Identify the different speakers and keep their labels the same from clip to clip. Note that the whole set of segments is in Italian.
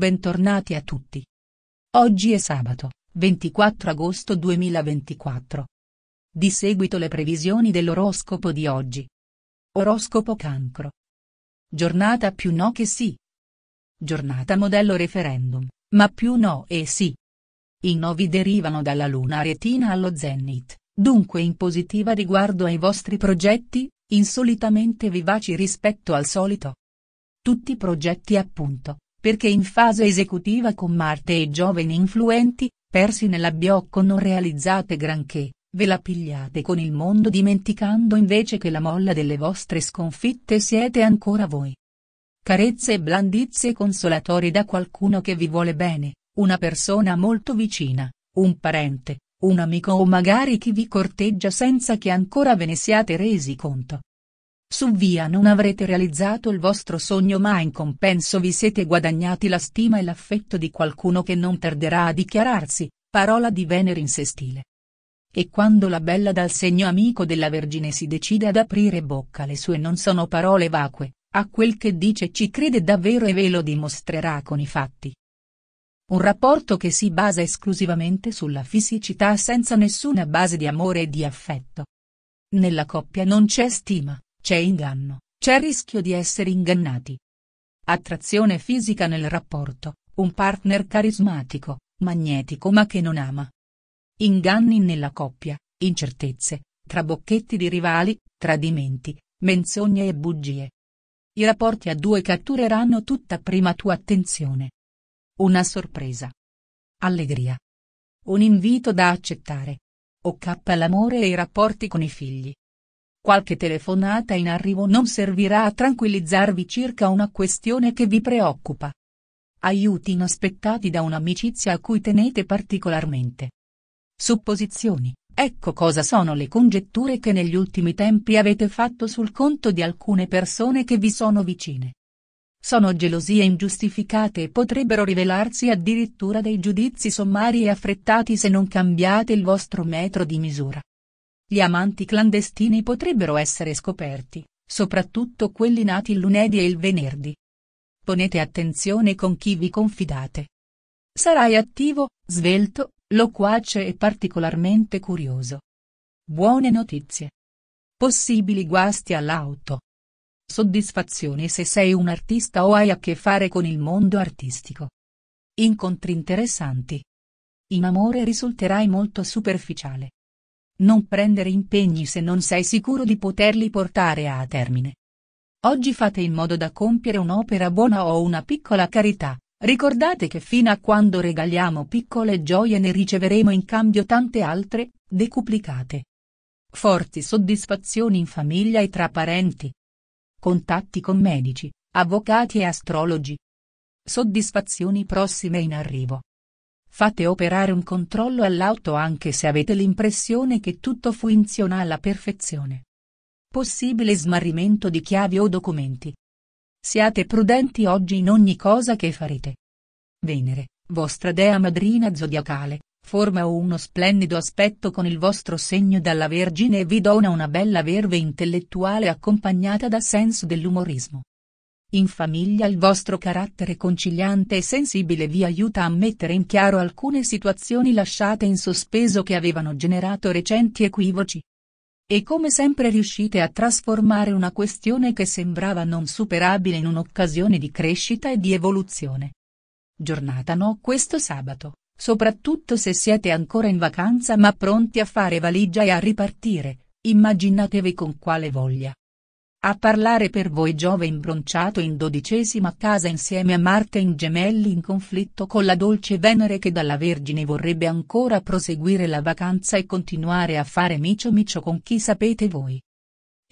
Speaker 1: bentornati a tutti. Oggi è sabato, 24 agosto 2024. Di seguito le previsioni dell'oroscopo di oggi. Oroscopo Cancro. Giornata più no che sì. Giornata modello referendum, ma più no e sì. I novi derivano dalla luna retina allo zenith, dunque in positiva riguardo ai vostri progetti, insolitamente vivaci rispetto al solito. Tutti progetti appunto, perché in fase esecutiva con Marte e Giove influenti, persi nell'abbiocco non realizzate granché, ve la pigliate con il mondo dimenticando invece che la molla delle vostre sconfitte siete ancora voi. Carezze e blandizie consolatori da qualcuno che vi vuole bene, una persona molto vicina, un parente, un amico o magari chi vi corteggia senza che ancora ve ne siate resi conto. Su via non avrete realizzato il vostro sogno ma in compenso vi siete guadagnati la stima e l'affetto di qualcuno che non perderà a dichiararsi, parola di Venere in sestile. E quando la bella dal segno amico della Vergine si decide ad aprire bocca le sue non sono parole vacue, a quel che dice ci crede davvero e ve lo dimostrerà con i fatti. Un rapporto che si basa esclusivamente sulla fisicità senza nessuna base di amore e di affetto. Nella coppia non c'è stima, c'è inganno, c'è rischio di essere ingannati. Attrazione fisica nel rapporto, un partner carismatico, magnetico ma che non ama. Inganni nella coppia, incertezze, trabocchetti di rivali, tradimenti, menzogne e bugie. I rapporti a due cattureranno tutta prima tua attenzione. Una sorpresa. Allegria. Un invito da accettare. O cappa l'amore e i rapporti con i figli. Qualche telefonata in arrivo non servirà a tranquillizzarvi circa una questione che vi preoccupa. Aiuti inaspettati da un'amicizia a cui tenete particolarmente. Supposizioni, ecco cosa sono le congetture che negli ultimi tempi avete fatto sul conto di alcune persone che vi sono vicine. Sono gelosie ingiustificate e potrebbero rivelarsi addirittura dei giudizi sommari e affrettati se non cambiate il vostro metro di misura. Gli amanti clandestini potrebbero essere scoperti, soprattutto quelli nati il lunedì e il venerdì. Ponete attenzione con chi vi confidate. Sarai attivo, svelto, loquace e particolarmente curioso. Buone notizie. Possibili guasti all'auto. Soddisfazioni se sei un artista o hai a che fare con il mondo artistico. Incontri interessanti. In amore risulterai molto superficiale. Non prendere impegni se non sei sicuro di poterli portare a termine. Oggi fate in modo da compiere un'opera buona o una piccola carità, ricordate che fino a quando regaliamo piccole gioie ne riceveremo in cambio tante altre, decuplicate. Forti soddisfazioni in famiglia e tra parenti. Contatti con medici, avvocati e astrologi. Soddisfazioni prossime in arrivo. Fate operare un controllo all'auto anche se avete l'impressione che tutto funziona alla perfezione. Possibile smarrimento di chiavi o documenti. Siate prudenti oggi in ogni cosa che farete. Venere, vostra dea madrina zodiacale, forma uno splendido aspetto con il vostro segno dalla Vergine e vi dona una bella verve intellettuale accompagnata da senso dell'umorismo. In famiglia il vostro carattere conciliante e sensibile vi aiuta a mettere in chiaro alcune situazioni lasciate in sospeso che avevano generato recenti equivoci. E come sempre riuscite a trasformare una questione che sembrava non superabile in un'occasione di crescita e di evoluzione. Giornata no questo sabato, soprattutto se siete ancora in vacanza ma pronti a fare valigia e a ripartire, immaginatevi con quale voglia. A parlare per voi Giove imbronciato in dodicesima casa insieme a Marte in gemelli in conflitto con la dolce Venere che dalla Vergine vorrebbe ancora proseguire la vacanza e continuare a fare micio micio con chi sapete voi.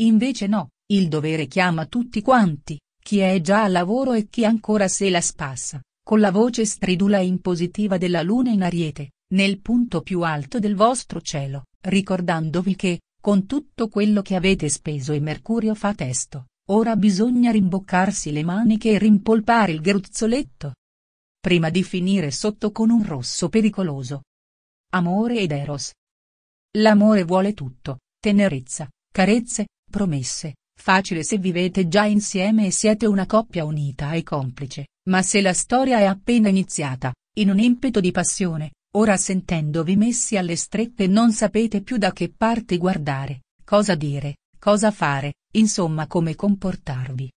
Speaker 1: Invece no, il dovere chiama tutti quanti, chi è già a lavoro e chi ancora se la spassa, con la voce stridula e impositiva della luna in ariete, nel punto più alto del vostro cielo, ricordandovi che, con tutto quello che avete speso e Mercurio fa testo, ora bisogna rimboccarsi le maniche e rimpolpare il gruzzoletto. Prima di finire sotto con un rosso pericoloso. Amore ed Eros. L'amore vuole tutto, tenerezza, carezze, promesse, facile se vivete già insieme e siete una coppia unita e complice, Ma se la storia è appena iniziata, in un impeto di passione, ora sentendovi messi alle strette non sapete più da che parte guardare, cosa dire, cosa fare, insomma come comportarvi.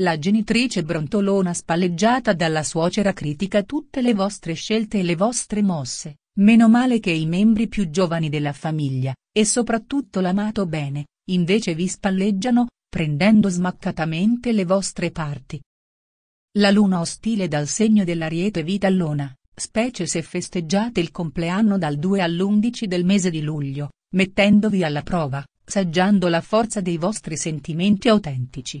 Speaker 1: La genitrice brontolona spalleggiata dalla suocera critica tutte le vostre scelte e le vostre mosse, meno male che i membri più giovani della famiglia, e soprattutto l'amato bene, invece vi spalleggiano, prendendo smaccatamente le vostre parti. La luna ostile dal segno dell'ariete vitallona, specie se festeggiate il compleanno dal 2 all'11 del mese di luglio, mettendovi alla prova, saggiando la forza dei vostri sentimenti autentici.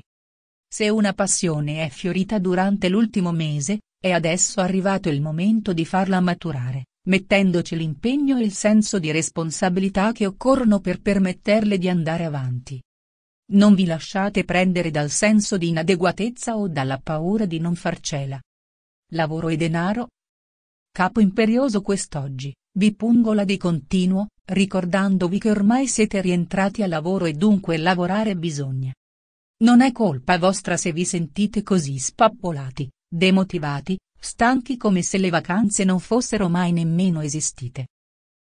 Speaker 1: Se una passione è fiorita durante l'ultimo mese, è adesso arrivato il momento di farla maturare, mettendoci l'impegno e il senso di responsabilità che occorrono per permetterle di andare avanti. Non vi lasciate prendere dal senso di inadeguatezza o dalla paura di non farcela. Lavoro e denaro? Capo imperioso quest'oggi, vi pungola di continuo, ricordandovi che ormai siete rientrati al lavoro e dunque lavorare bisogna. Non è colpa vostra se vi sentite così spappolati, demotivati, stanchi come se le vacanze non fossero mai nemmeno esistite.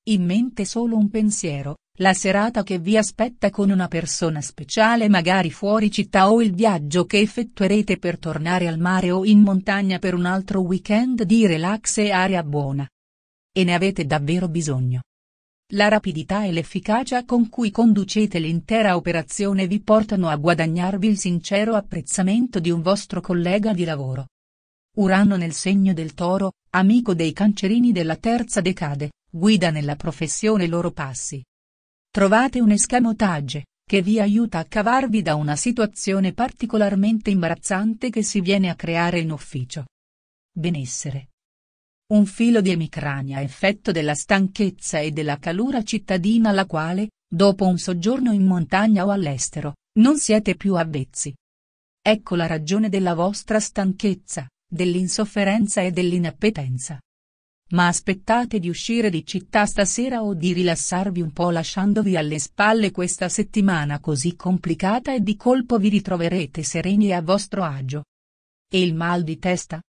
Speaker 1: In mente solo un pensiero, la serata che vi aspetta con una persona speciale magari fuori città o il viaggio che effettuerete per tornare al mare o in montagna per un altro weekend di relax e aria buona. E ne avete davvero bisogno. La rapidità e l'efficacia con cui conducete l'intera operazione vi portano a guadagnarvi il sincero apprezzamento di un vostro collega di lavoro. Urano nel segno del toro, amico dei cancerini della terza decade, guida nella professione loro passi. Trovate un escamotage, che vi aiuta a cavarvi da una situazione particolarmente imbarazzante che si viene a creare in ufficio. Benessere. Un filo di emicrania effetto della stanchezza e della calura cittadina alla quale, dopo un soggiorno in montagna o all'estero, non siete più avvezzi. Ecco la ragione della vostra stanchezza, dell'insofferenza e dell'inappetenza. Ma aspettate di uscire di città stasera o di rilassarvi un po' lasciandovi alle spalle questa settimana così complicata e di colpo vi ritroverete sereni e a vostro agio. E il mal di testa?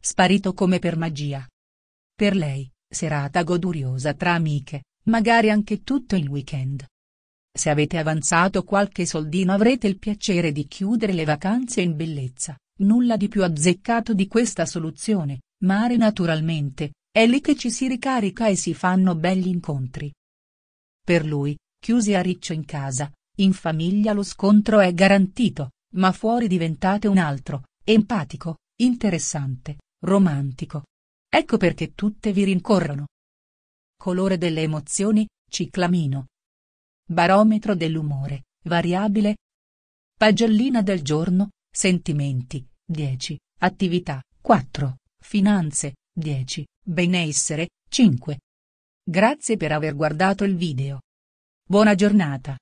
Speaker 1: Sparito come per magia. Per lei, serata goduriosa tra amiche, magari anche tutto il weekend. Se avete avanzato qualche soldino avrete il piacere di chiudere le vacanze in bellezza, nulla di più azzeccato di questa soluzione, mare naturalmente, è lì che ci si ricarica e si fanno belli incontri. Per lui, chiusi a riccio in casa, in famiglia lo scontro è garantito, ma fuori diventate un altro, empatico, interessante, romantico. Ecco perché tutte vi rincorrono. Colore delle emozioni, ciclamino. Barometro dell'umore, variabile. Pagellina del giorno, sentimenti, 10, attività, 4, finanze, 10, benessere, 5. Grazie per aver guardato il video. Buona giornata.